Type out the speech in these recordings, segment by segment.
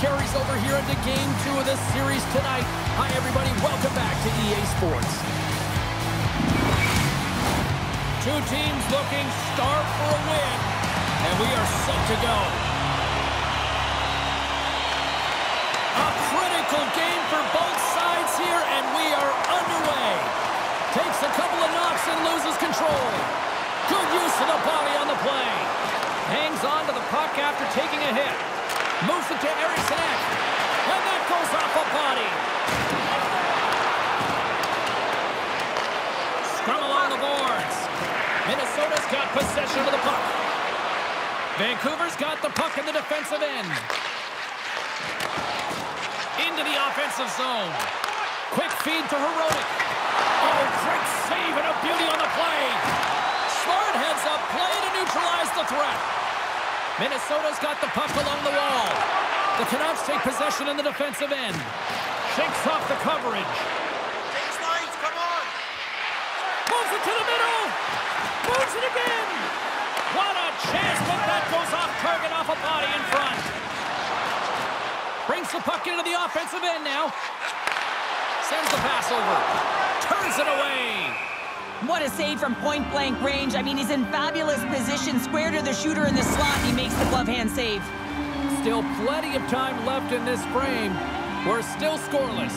carries over here into game two of this series tonight. Hi, everybody. Welcome back to EA Sports. Two teams looking starved for a win, and we are set to go. A critical game for both sides here, and we are underway. Takes a couple of knocks and loses control. Good use of the body on the play. Hangs on to the puck after taking a hit. Moves it to Eriksson Ek. And that goes off a body. Scrum along the boards. Minnesota's got possession of the puck. Vancouver's got the puck in the defensive end. Into the offensive zone. Quick feed to Hronek. Oh, great save and a beauty on the play. Smart heads up play to neutralize the threat. Minnesota's got the puck along the wall. The Canucks take possession in the defensive end. Shakes off the coverage. Takes lines, come on! Moves it to the middle. Moves it again. What a chance, but that goes off target off a body in front. Brings the puck into the offensive end now. Sends the pass over. Turns it away. What a save from point-blank range. I mean, he's in fabulous position, square to the shooter in the slot, and he makes the glove hand save. Still plenty of time left in this frame. We're still scoreless.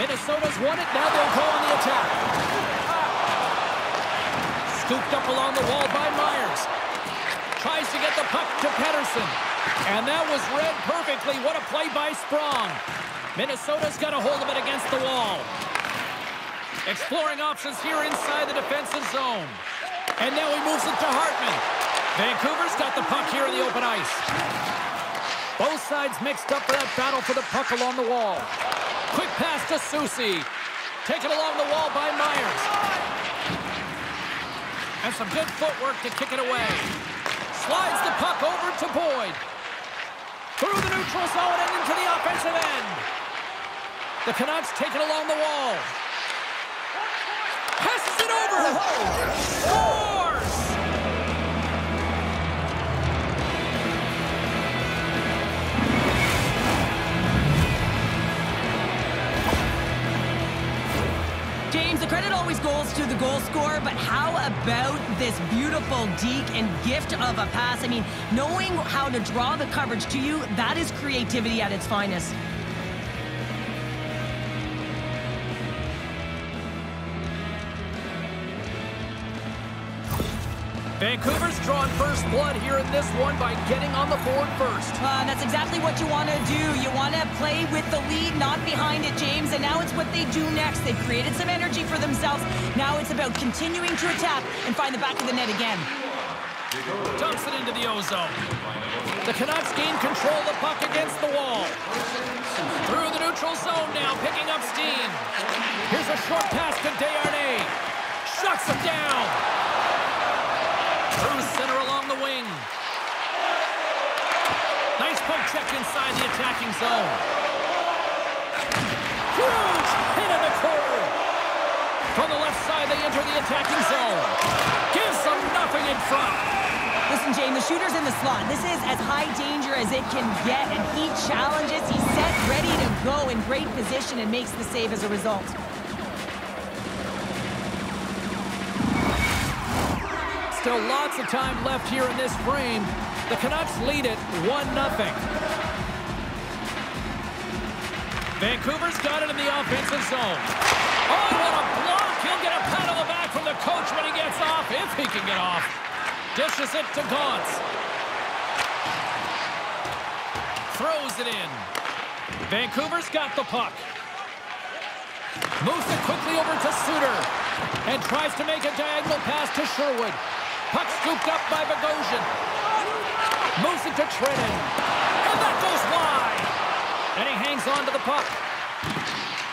Minnesota's won it. Now they'll go on the attack. Scooped up along the wall by Myers. Tries to get the puck to Pettersson. And that was read perfectly. What a play by Sprong. Minnesota's got a hold of it against the wall. Exploring options here inside the defensive zone. And now he moves it to Hartman. Vancouver's got the puck here in the open ice. Both sides mixed up for that battle for the puck along the wall. Quick pass to Soucy. Taken along the wall by Myers. And some good footwork to kick it away. Slides the puck over to Boyd. Through the neutral zone and into the offensive end. The Canucks take it along the wall. James, the credit always goes to the goal scorer, but how about this beautiful deke and gift of a pass? I mean, knowing how to draw the coverage to you, that is creativity at its finest. Vancouver's drawn first blood here in this one by getting on the board first. Uh, that's exactly what you want to do. You want to play with the lead, not behind it, James. And now it's what they do next. They've created some energy for themselves. Now it's about continuing to attack and find the back of the net again. Dumps it into the ozone. The Canucks gain control of the puck against the wall. Through the neutral zone now, picking up steam. Here's a short pass to Desharnais. Shuts him down. Along the wing. Nice poke check inside the attacking zone. Huge hit in the corner. From the left side, they enter the attacking zone. Gives them nothing in front. Listen, Jane, the shooter's in the slot. This is as high danger as it can get, and he challenges. He's set, ready to go in great position and makes the save as a result. Still lots of time left here in this frame. The Canucks lead it 1-0. Vancouver's got it in the offensive zone. Oh, what a block! He'll get a pat on the back from the coach when he gets off, if he can get off. Dishes it to Gaunce. Throws it in. Vancouver's got the puck. Moves it quickly over to Suter. And tries to make a diagonal pass to Sherwood. Scooped up by Bogosian. Moves it to. And that goes wide. And he hangs on to the puck.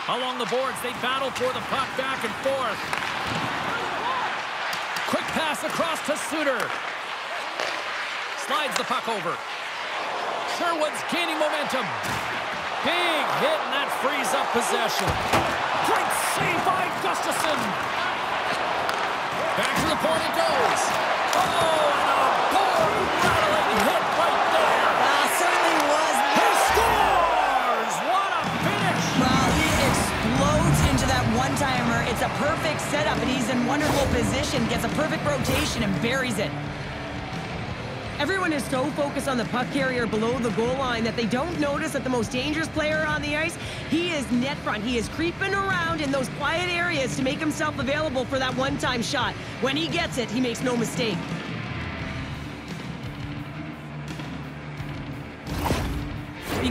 Along the boards, they battle for the puck back and forth. Quick pass across to Suter. Slides the puck over. Sherwood's gaining momentum. Big hit, and that frees up possession. Great save by Gustafsson. Back to the point it goes. It's a perfect setup, and he's in wonderful position. Gets a perfect rotation and buries it. Everyone is so focused on the puck carrier below the goal line that they don't notice that the most dangerous player on the ice, he is net front. He is creeping around in those quiet areas to make himself available for that one-time shot. When he gets it, he makes no mistake.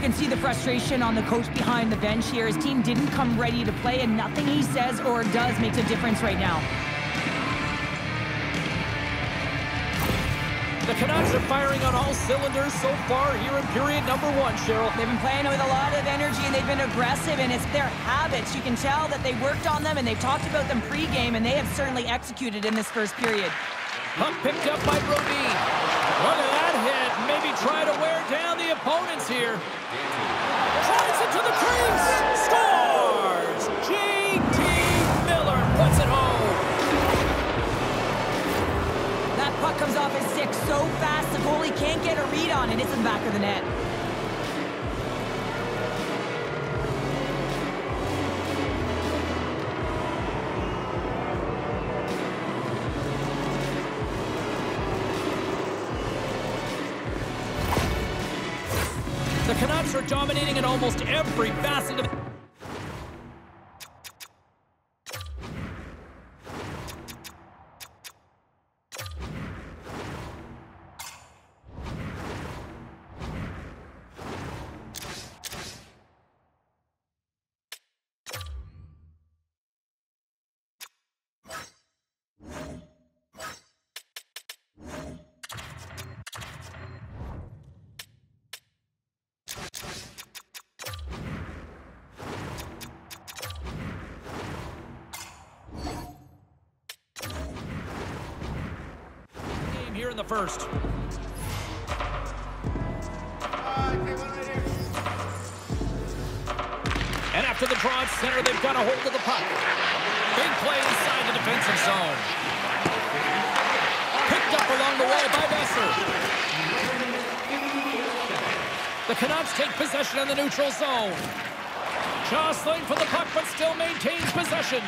Can see the frustration on the coach behind the bench here. His team didn't come ready to play, and nothing he says or does makes a difference right now. The Canucks are firing on all cylinders so far here in period number one, Cheryl. They've been playing with a lot of energy and they've been aggressive and it's their habits. You can tell that they worked on them and they've talked about them pregame and they have certainly executed in this first period. Puck picked up by Brodin. Look at that. Maybe try to wear down the opponents here. Drives it to the crease. Scores! J.T. Miller puts it home. That puck comes off his stick so fast the goalie can't get a read on it. It's in the back of the net. Are dominating in almost every facet of in the first. And after the draw at center, they've got a hold of the puck. Big play inside the defensive zone. Picked up along the wall by Boeser. The Canucks take possession in the neutral zone. Jostling for the puck, but still maintains possession.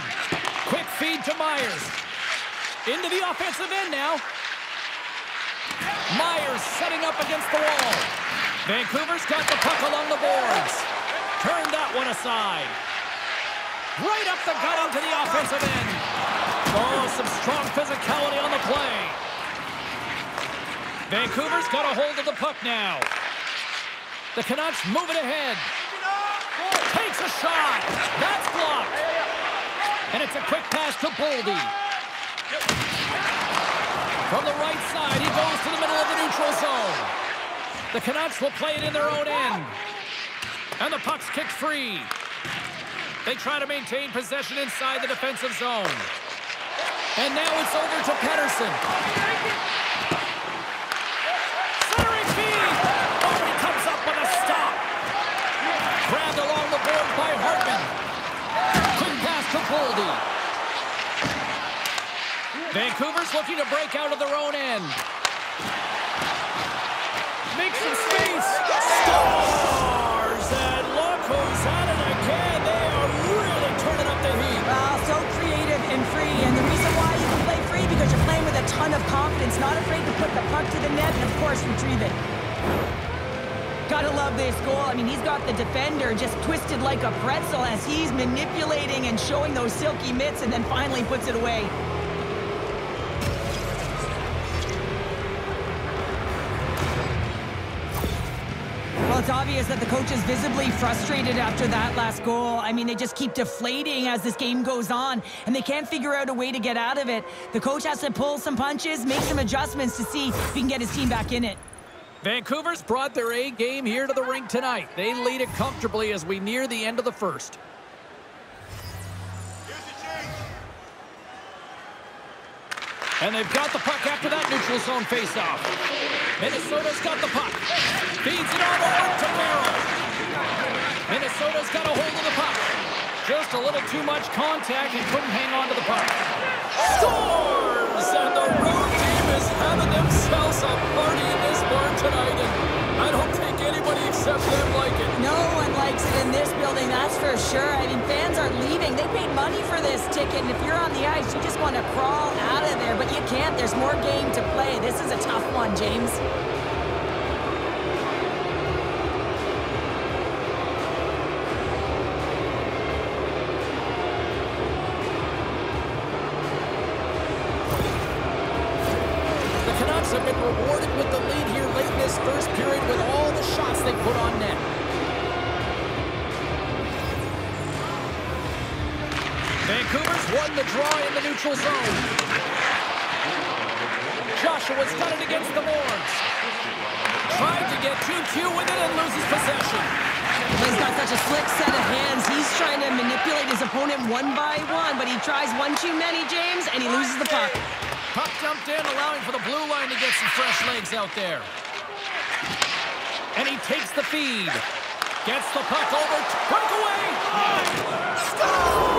Quick feed to Myers. Into the offensive end now. Setting up against the wall. Vancouver's got the puck along the boards. Turn that one aside. Right up the gut onto the offensive end. Oh, some strong physicality on the play. Vancouver's got a hold of the puck now. The Canucks moving ahead. Takes a shot. That's blocked. And it's a quick pass to Boldy. From the right side, he goes to the middle of the neutral zone. The Canucks will play it in their own end. And the puck's kicked free. They try to maintain possession inside the defensive zone. And now it's over to Pettersson. Centering feed. Oh, he comes up with a stop. Grabbed along the board by Hartman. Quick pass to Boldy. Vancouver's looking to break out of their own end. Make some space. Stars and look who's at it again. They are really turning up the heat. Wow, so creative and free. And the reason why you can play free because you're playing with a ton of confidence, not afraid to put the puck to the net and, of course, retrieve it. Gotta love this goal. I mean, he's got the defender just twisted like a pretzel as he's manipulating and showing those silky mitts and then finally puts it away. It's obvious that the coach is visibly frustrated after that last goal. I mean, they just keep deflating as this game goes on, and they can't figure out a way to get out of it. The coach has to pull some punches, make some adjustments to see if he can get his team back in it. Vancouver's brought their A game here to the rink tonight. They lead it comfortably as we near the end of the first. And they've got the puck after that neutral zone faceoff. Minnesota's got the puck. Feeds it on over to Merrill. Minnesota's got a hold of the puck. Just a little too much contact and couldn't hang on to the puck. Scores! And the road team is having themselves a party in this barn tonight. And I don't think anybody except them like it. No in this building, that's for sure. I mean, fans are leaving. They paid money for this ticket, and if you're on the ice, you just want to crawl out of there, but you can't. There's more game to play. This is a tough one, James. Vancouver's won the draw in the neutral zone. Joshua's got it against the boards. Tried to get too cute with it and loses possession. He's got such a slick set of hands. He's trying to manipulate his opponent one by one, but he tries one too many, James, and he loses the puck. Puck dumped in, allowing for the blue line to get some fresh legs out there. And he takes the feed. Gets the puck over. Puck away. Scores!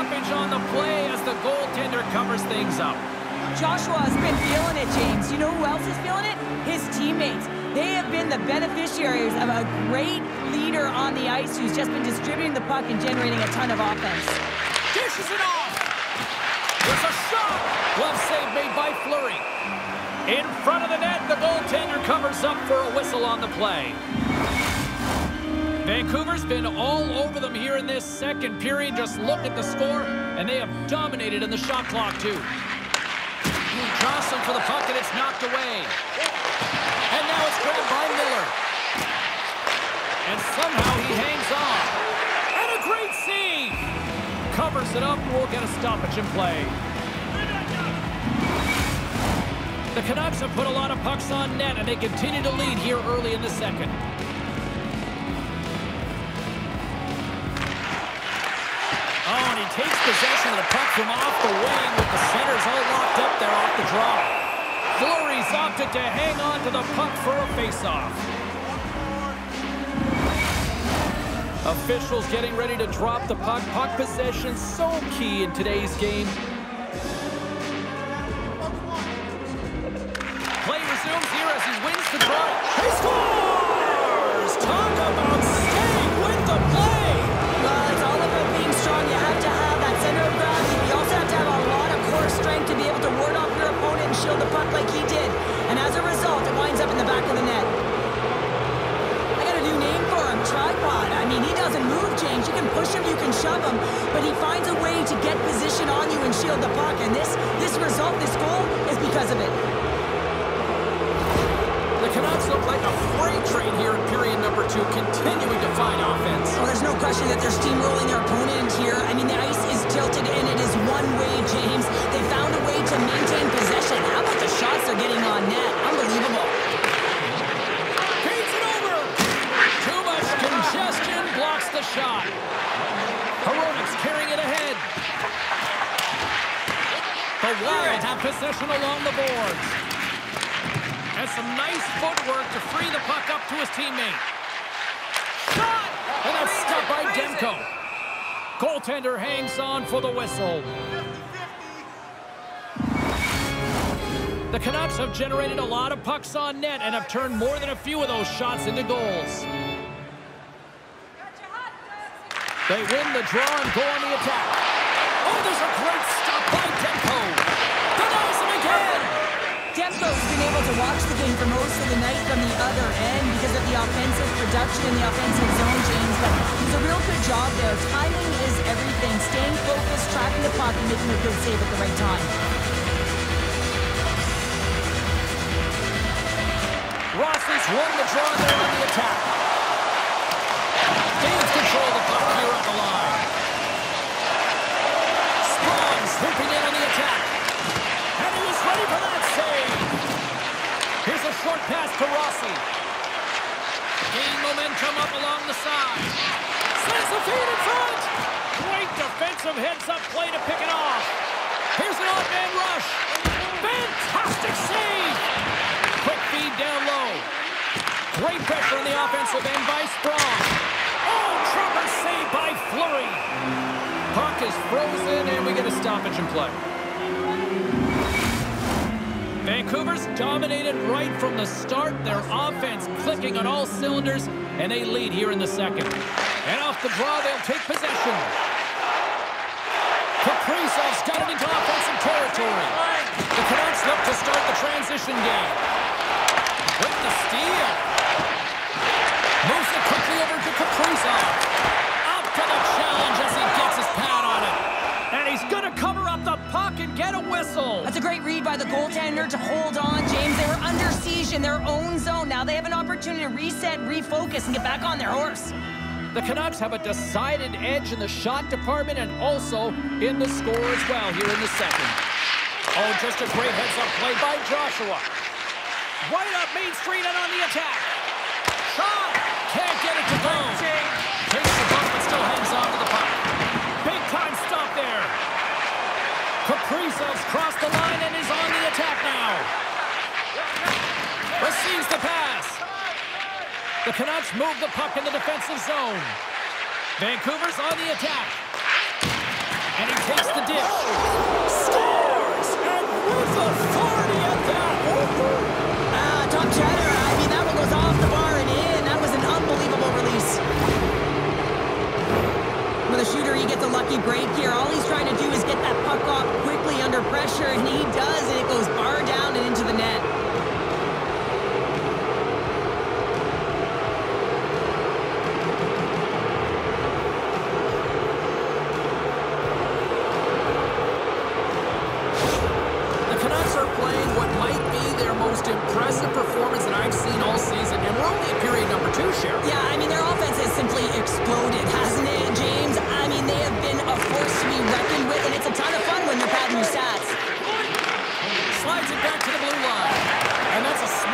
Stoppage on the play as the goaltender covers things up. Joshua has been feeling it, James. You know who else is feeling it? His teammates. They have been the beneficiaries of a great leader on the ice who's just been distributing the puck and generating a ton of offense. Dishes it off. There's a shot. Glove save made by Fleury. In front of the net, the goaltender covers up for a whistle on the play. Vancouver's been all over them here in this second period. Just look at the score, and they have dominated in the shot clock, too. Jostling for the puck, and it's knocked away. And now it's grabbed by Miller. And somehow he hangs on. And a great save! Covers it up, we'll get a stoppage in play. The Canucks have put a lot of pucks on net, and they continue to lead here early in the second. Takes possession of the puck from off the wing with the centers all locked up there off the draw. Fleury's opted to hang on to the puck for a faceoff. Officials getting ready to drop the puck. Puck possession so key in today's game. Along the boards. And some nice footwork to free the puck up to his teammate. Shot! And that's stopped by Demko. Goaltender hangs on for the whistle. The Canucks have generated a lot of pucks on net and have turned more than a few of those shots into goals. They win the draw and go on the attack. Oh, there's a great stop by Demko. Denies him again. Demko's been able to watch the game for most of the night from the other end because of the offensive production and the offensive zone, James. But he's a real good job there. Timing is everything. Staying focused, tracking the puck, and making a good save at the right time. Rossi's won the draw there on the attack. Gains control of the puck here at the line. Sprong swooping in on the attack. And he was ready for that save. Here's a short pass to Rossi. Gain momentum up along the side. Sends the feed in front. Great defensive heads-up play to pick it off. Here's an off-man rush. Fantastic save. Quick feed down low. Great pressure on the offensive end by Sprong. Oh, tremor save by Fleury. Puck is frozen, and we get a stoppage in play. Vancouver's dominated right from the start. Their offense clicking on all cylinders, and they lead here in the second. And off the draw, they'll take possession. Kaprizov's got it into offensive territory. The Canucks look to start the transition game. With the steal. Moves it quickly over to Kaprizov. Up to the challenge as whistle. That's a great read by the goaltender to hold on, James. They were under siege in their own zone. Now they have an opportunity to reset, refocus, and get back on their horse. The Canucks have a decided edge in the shot department and also in the score as well here in the second. Oh, just a great heads-up play by Joshua. Right up Main Street and on the attack. Shot! Can't get it to go. Takes the bump but still hangs on to the puck. Big time stop there. Kaprizov's crossed the line and is on the attack now. Receives the pass. The Canucks move the puck in the defensive zone. Vancouver's on the attack. And he takes the dish. Scores! And with authority at that. Ah, top cheddar. I mean, that one goes off the bar and in. That was an unbelievable release. With a shooter, you get the lucky break here. All he's trying to do is get that puck off quickly under pressure, and he does, and it goes bar down and into the net.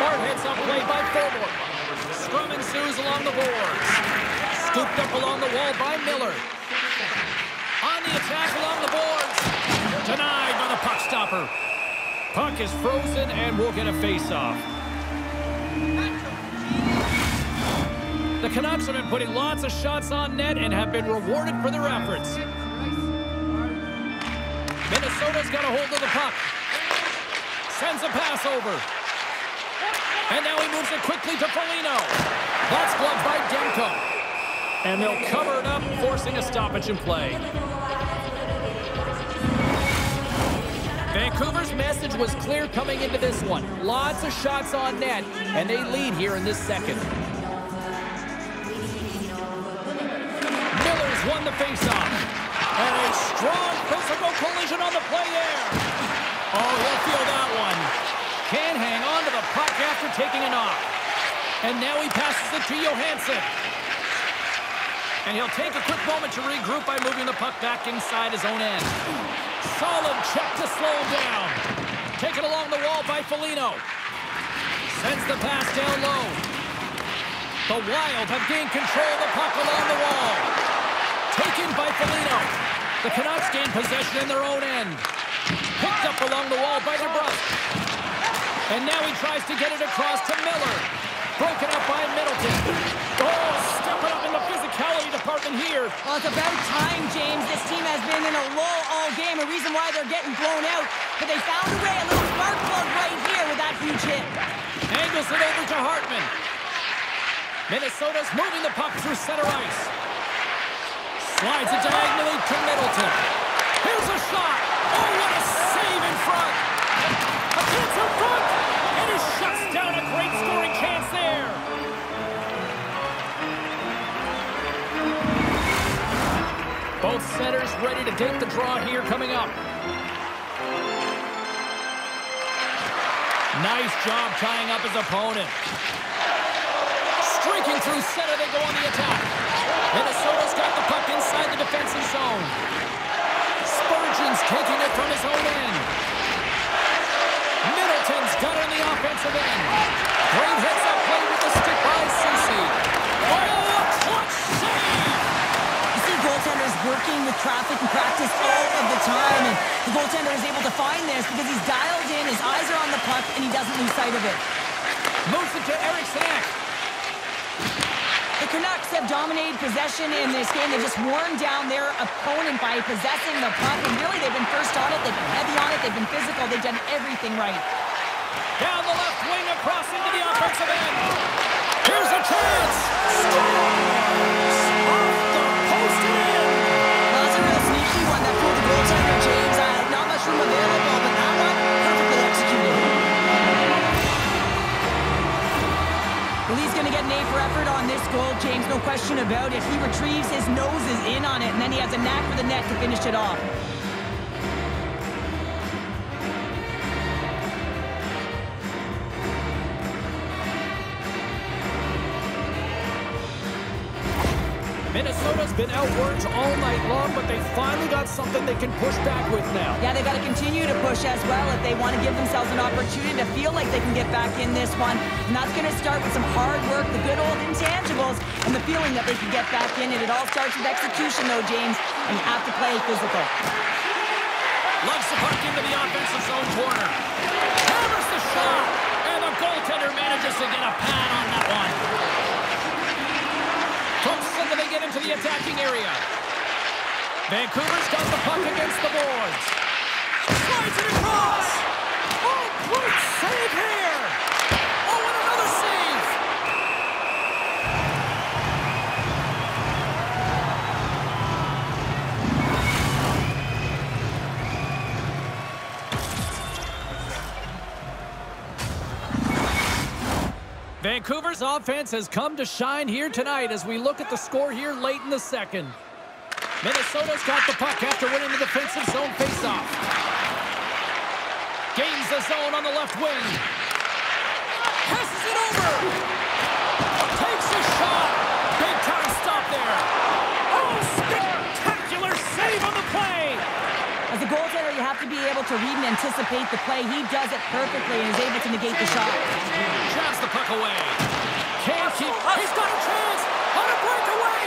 A smart heads-up play by Thornton. Scrum ensues along the boards. Scooped up along the wall by Miller. On the attack along the boards. Denied by the puck stopper. Puck is frozen and we'll get a face-off. The Canucks have been putting lots of shots on net and have been rewarded for their efforts. Minnesota's got a hold of the puck. Sends a pass over. And now he moves it quickly to Foligno. That's gloved by Demko. And they'll cover it up, forcing a stoppage in play. Vancouver's message was clear coming into this one. Lots of shots on net, and they lead here in this second. Miller's won the faceoff. And a strong physical collision on the play there. Oh, he'll feel that one. Can't hang on to the puck after taking a knock. And now he passes it to Johansson. And he'll take a quick moment to regroup by moving the puck back inside his own end. Solid check to slow him down. Taken along the wall by Foligno. Sends the pass down low. The Wild have gained control of the puck along the wall. Taken by Foligno. The Canucks gain possession in their own end. Picked up along the wall by DeBrusk. And now he tries to get it across to Miller. Broken up by Middleton. Oh, stepping up in the physicality department here. Well, it's about time, James. This team has been in a lull all game, a reason why they're getting blown out. But they found a way, a little spark plug right here with that huge hit. Angles it over to Hartman. Minnesota's moving the puck through center ice. Slides it diagonally to Middleton. Here's a shot. Oh, what a save in front. And he shuts down a great scoring chance there. Both centers ready to take the draw here coming up. Nice job tying up his opponent. Streaking through center, they go on the attack. Minnesota's got the puck inside the defensive zone. Spurgeon's taking it from his own end. Middleton's got it on the offensive end. Great heads up play with the stick by Ceci. Oh, clutch save! You see goaltenders working with traffic and practice all of the time, and the goaltender is able to find this because he's dialed in, his eyes are on the puck, and he doesn't lose sight of it. Moves it to Eriksson Ek. The Canucks have dominated possession in this game. They've just worn down their opponent by possessing the puck, and really they've been first on it, they've been heavy on it, they've been physical, they've done everything right. Here's a chance. Scores! Off the post in. Well, that's a sneaky one that pulled the goaltender, James. Not much room available, but that one, perfectly executed. Well, he's going to get an A for effort on this goal, James, no question about it. He retrieves his nose is in on it, and then he has a knack for the net to finish it off. Minnesota's been outworked all night long, but they finally got something they can push back with now. Yeah, they've got to continue to push as well if they want to give themselves an opportunity to feel like they can get back in this one. And that's going to start with some hard work, the good old intangibles, and the feeling that they can get back in. And it all starts with execution, though, James, and you have to play physical. Loves the puck into the offensive zone corner. Hammers the shot, and the goaltender manages to get a pad on that one. Get into the attacking area. Vancouver's got the puck against the boards. Slides it across. Oh, great save here. Vancouver's offense has come to shine here tonight as we look at the score here late in the second. Minnesota's got the puck after winning the defensive zone faceoff. Gains the zone on the left wing. Passes it over. Takes a shot. Big time stop there. Oh, spectacular save on the play. As a goaltender, you have to read and anticipate the play. He does it perfectly and is able to negate the shot. Jabs the puck away. Can't keep. He's got a chance on a breakaway.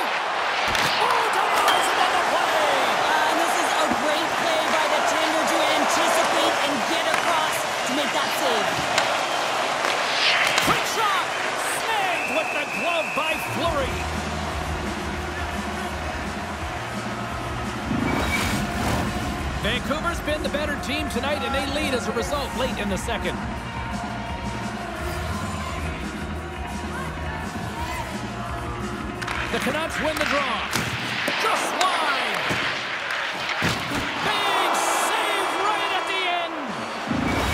Oh, denies the play. Uh, and this is a great play by the tender to anticipate and get across to make that save. Vancouver's been the better team tonight, and they lead as a result late in the second. The Canucks win the draw. Just wide. Big save right at the end.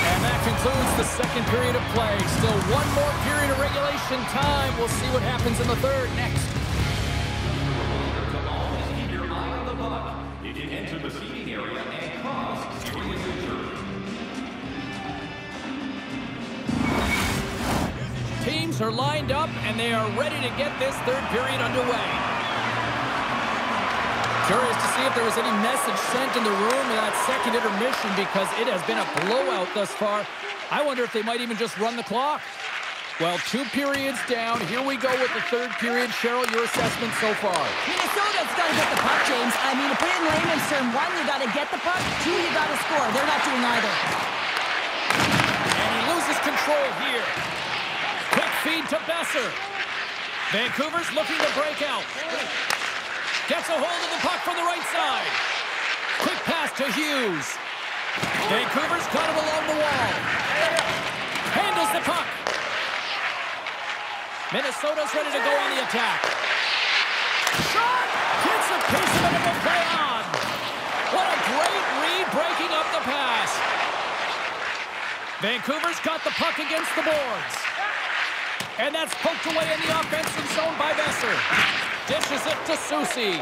And that concludes the second period of play. Still one more period of regulation time. We'll see what happens in the third next. Are lined up, and they are ready to get this third period underway. Curious to see if there was any message sent in the room in that second intermission because it has been a blowout thus far. I wonder if they might even just run the clock. Well, two periods down. Here we go with the third period. Cheryl, your assessment so far. Minnesota's got to get the puck, James. I mean, to put it in layman's term, one, you got to get the puck. Two, you got to score. They're not doing either. And he loses control here. Feed to Boeser. Vancouver's looking to break out. Gets a hold of the puck from the right side. Quick pass to Hughes. Vancouver's him along the wall. Handles the puck. Minnesota's ready to go on the attack. Shot! Gets a piece of it and will play on. What a great read breaking up the pass. Vancouver's got the puck against the boards. And that's poked away in the offensive zone by Boeser. Dishes it to Soucy.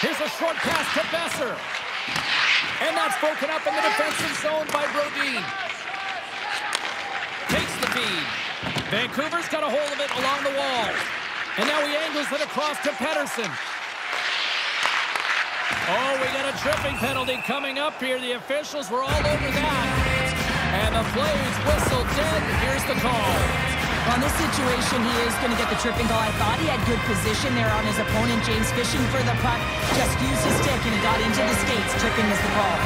Here's a short pass to Boeser. And that's broken up in the defensive zone by Brodin. Takes the feed. Vancouver's got a hold of it along the wall. And now he angles it across to Pettersson. Oh, we got a tripping penalty coming up here. The officials were all over that. And the play's whistled dead. Here's the call. On this situation, he is going to get the tripping call. I thought he had good position there on his opponent. James fishing for the puck. Just used his stick and he got into the skates. Tripping is the call.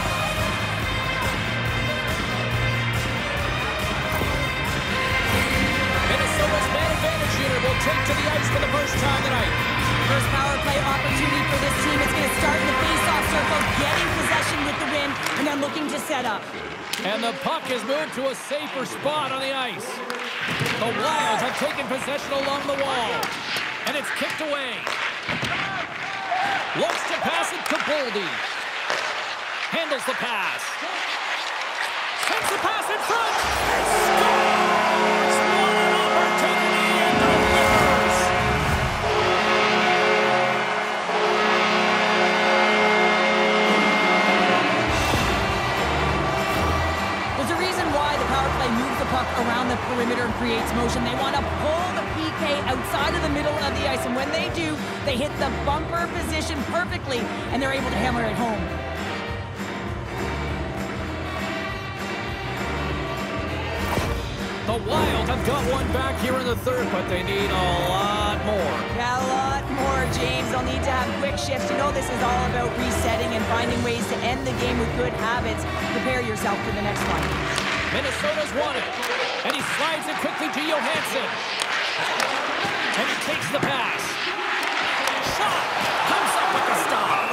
Minnesota's man advantage unit will take to the ice for the first time tonight. First power play opportunity for this team. It's going to start in the face-off circle, getting possession with the win, and then looking to set up. And the puck has moved to a safer spot on the ice. The Wilds have taken possession along the wall. And it's kicked away. Looks to pass it to Boldy. Handles the pass. Hammer it home. The Wild have got one back here in the third, but they need a lot more. Yeah, a lot more, James. They'll need to have quick shifts. You know this is all about resetting and finding ways to end the game with good habits. Prepare yourself for the next one. Minnesota's won it. And he slides it quickly to Johansson. And he takes the pass. Shot! Comes up with the stop.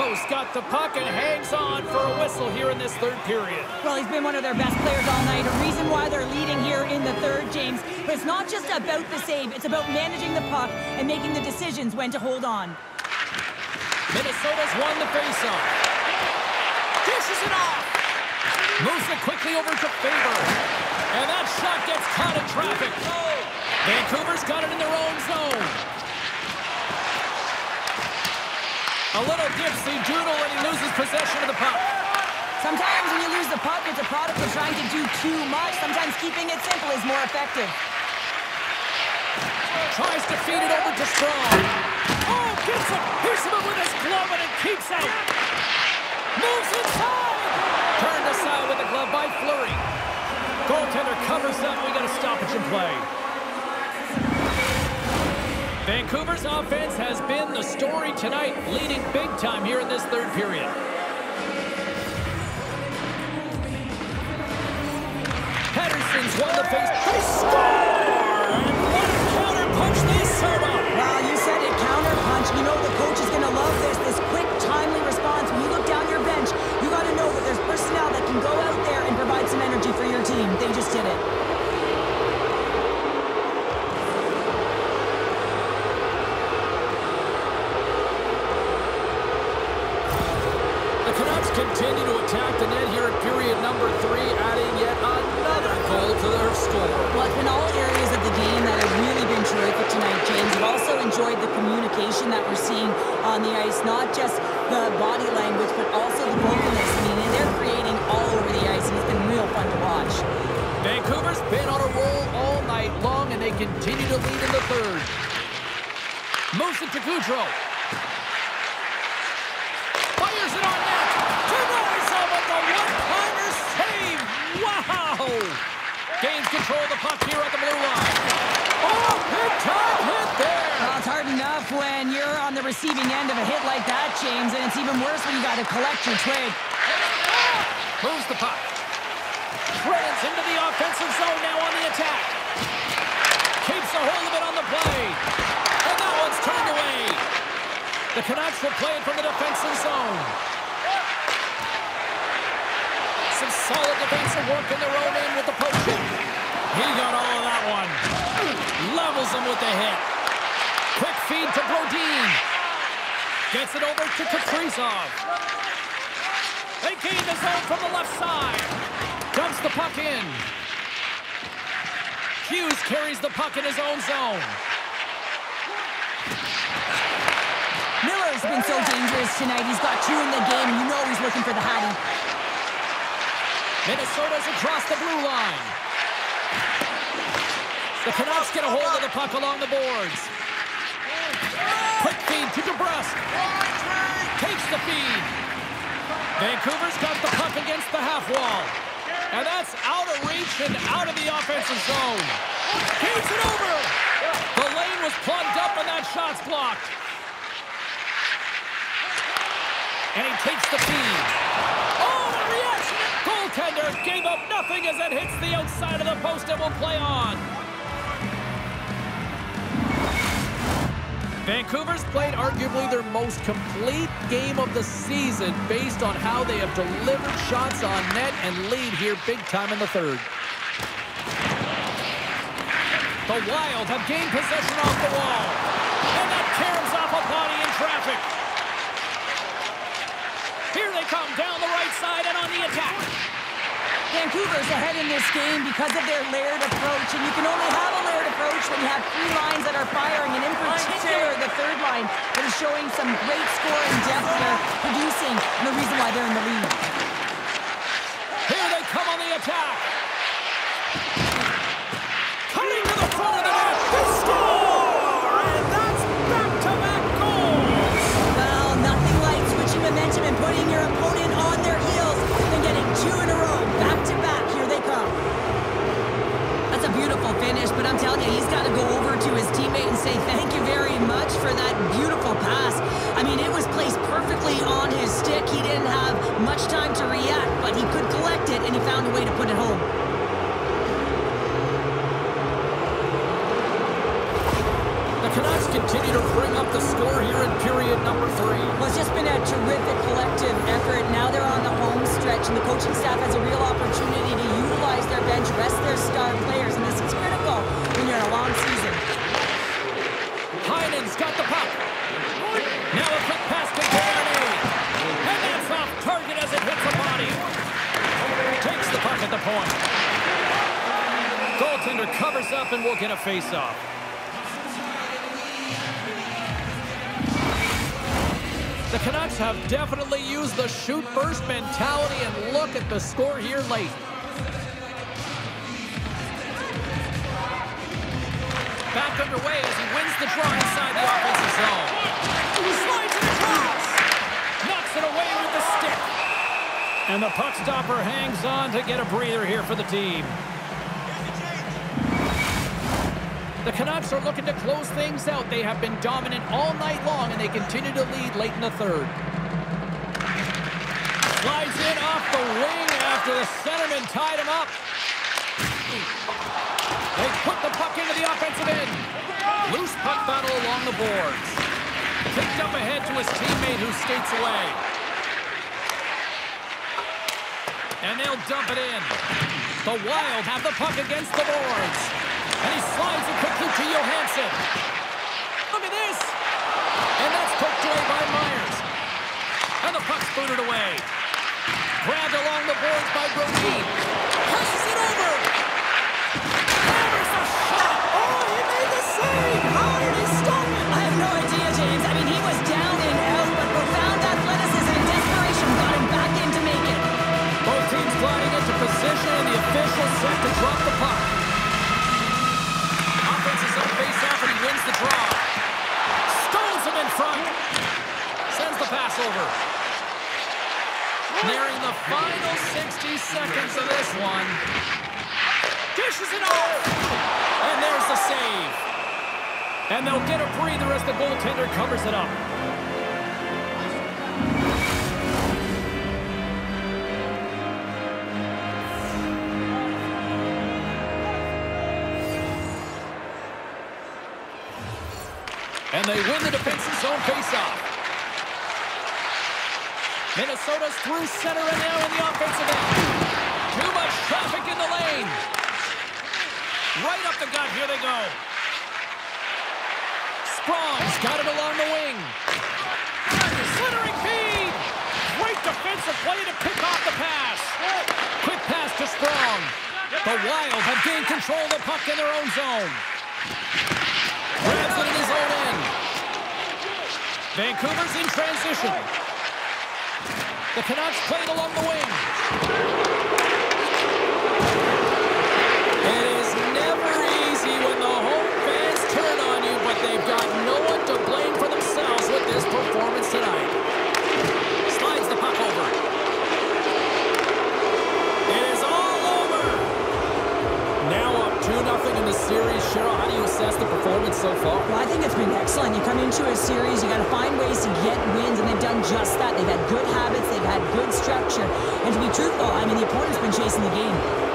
Demko's got the puck and hangs on for a whistle here in this third period. Well, he's been one of their best players all night. A reason why they're leading here in the third, James. But it's not just about the save. It's about managing the puck and making the decisions when to hold on. Minnesota's won the faceoff. Dishes it off. Moves it quickly over to Faber. And that shot gets caught in traffic. Vancouver's got it in their own zone. A little dipsy doodle and he loses possession of the puck. Sometimes when you lose the puck, it's a product of trying to do too much. Sometimes keeping it simple is more effective. Tries to feed it over to Strong. Oh, gets it. Hits him with his glove and it keeps out. Moves inside. Turned aside with the glove by Fleury. Goaltender covers up. We got a stoppage in play. Vancouver's offense has been the story tonight, leading big time here in this third period. Pettersson's won the face. They score! And what a counter punch they serve up! Well, you said it, counter. You know the coach is going to love this, this quick, timely response. When you look down your bench, you got to know that there's personnel that can go out there and provide some energy for your team. They just did it. Ice, not just the body language, but also the vocalness. I mean, they're creating all over the ice, and it's been real fun to watch. Vancouver's been on a roll all night long, and they continue to lead in the third. Moves it to Gaudreau. Fires it on net. To Rizzo, but the one-timer save. Wow! Gains control of the puck here at the blue line. When you're on the receiving end of a hit like that, James, and it's even worse when you got to collect your twig. Moves the puck. Credits into the offensive zone now on the attack. Keeps a hold of it on the play. And that one's turned away. The Canucks will play it from the defensive zone. Some solid defensive work in their own end with the poke. He got all of that one. Levels him with the hit. Feed to Brodin. Gets it over to Kaprizov. They gain the zone from the left side. Dumps the puck in. Hughes carries the puck in his own zone. Miller's been so dangerous tonight. He's got two in the game, and you know he's looking for the Hattie. Minnesota's across the blue line. The Canucks get a hold of the puck along the boards. Feed to DeBrusk. Takes the feed. Vancouver's got the puck against the half wall. And that's out of reach and out of the offensive zone. Keeps it over. The lane was plugged up and that shot's blocked. And he takes the feed. Oh, the reaction! Goaltender gave up nothing as it hits the outside of the post and will play on. Vancouver's played arguably their most complete game of the season based on how they have delivered shots on net and lead here big time in the third. The Wild have gained possession off the wall. And that caroms off a body in traffic. Here they come down the right side and on the attack. Vancouver's ahead in this game because of their layered approach, and you can only have approach when you have three lines that are firing, and in particular, the third line that is showing some great scoring depth here, producing, and the reason why they're in the lead. Here they come on the attack. Finish, but I'm telling you, he's got to go over to his teammate and say thank you very much for that beautiful pass. I mean, it was placed perfectly on his stick. He didn't have much time to react, but he could collect it, and he found a way to put it home. The Canucks continue to bring up the score here in period number three. Well, it's just been a terrific collective effort. Now they're on the home stretch, and the coaching staff has a real opportunity to utilize their bench, rest their star players, and this is critical when a long season. Heinen's got the puck. Now a quick pass to Graney. And that's off target as it hits the body. Takes the puck at the point. Goaltender covers up and will get a face-off. The Canucks have definitely used the shoot first mentality and look at the score here late. Underway as he wins the draw inside the offensive zone. Slides it across. Knocks it away with the stick. And the puck stopper hangs on to get a breather here for the team. The Canucks are looking to close things out. They have been dominant all night long, and they continue to lead late in the third. Slides in off the wing after the centerman tied him up. They put the puck into the offensive end. Loose puck battle along the boards. Kicked up ahead to his teammate who skates away. And they'll dump it in. The Wild have the puck against the boards. And he slides it quickly to Johansson. Look at this. And that's poked away by Myers. And the puck's booted away. Grabbed along the boards by Brodin. Passes it over. And the official set to drop the puck. Offense is on face-off, and he wins the draw. Stones him in front. Sends the pass over. Nearing the final 60 seconds of this one. Dishes it off. And there's the save. And they'll get a breather as the goaltender covers it up. And they win the defensive zone faceoff. Minnesota's through center and now in the offensive end. Too much traffic in the lane. Right up the gut. Here they go. Sprong's got it along the wing. Slithering feed. Great defensive play to pick off the pass. Quick pass to Sprong. The Wild have gained control of the puck in their own zone. Grabs it in his own end. Vancouver's in transition. The Canucks played along the wing. It is never easy when the home fans turn on you, but they've got no one to blame for themselves with this performance tonight. Slides the puck over. Series. Cheryl, how do you assess the performance so far? Well, I think it's been excellent. You come into a series, you got to find ways to get wins, and they've done just that. They've had good habits, they've had good structure. And to be truthful, I mean, the opponent's been chasing the game.